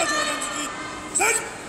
赤城